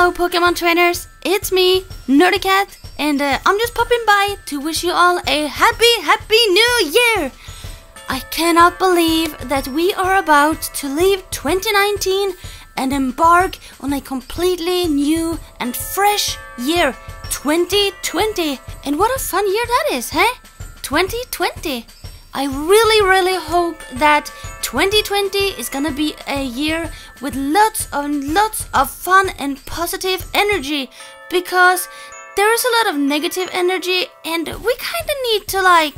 Hello, Pokemon trainers. It's me, Nerdycat, and uh, I'm just popping by to wish you all a happy, happy new year. I cannot believe that we are about to leave 2019 and embark on a completely new and fresh year, 2020. And what a fun year that is, huh? 2020. I really, really hope that 2020 is gonna be a year with lots and lots of fun and positive energy because there is a lot of negative energy and we kinda need to like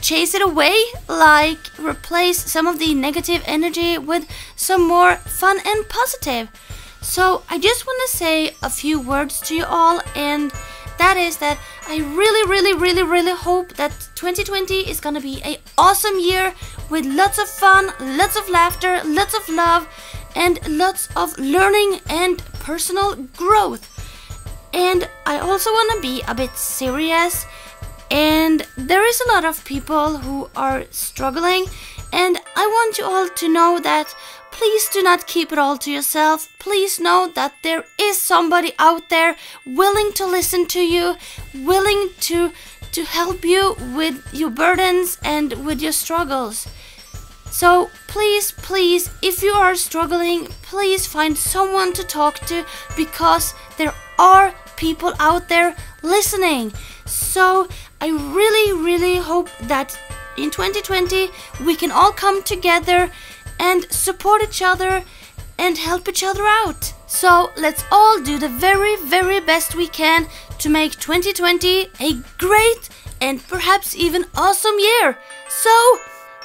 chase it away, like replace some of the negative energy with some more fun and positive. So I just want to say a few words to you all, and that is that I really, really, really, really hope that 2020 is gonna be an awesome year with lots of fun, lots of laughter, lots of love, and lots of learning and personal growth. And I also want to be a bit serious and there is a lot of people who are struggling, and I want you all to know that please do not keep it all to yourself. Please know that there is somebody out there willing to listen to you, willing to to help you with your burdens and with your struggles. So please, please, if you are struggling, please find someone to talk to because there are people out there listening. So I really, really hope that in 2020 we can all come together and support each other and help each other out. So let's all do the very, very best we can to make 2020 a great and perhaps even awesome year. So,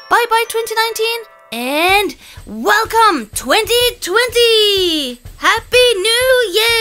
bye bye 2019 and welcome 2020! Happy New Year!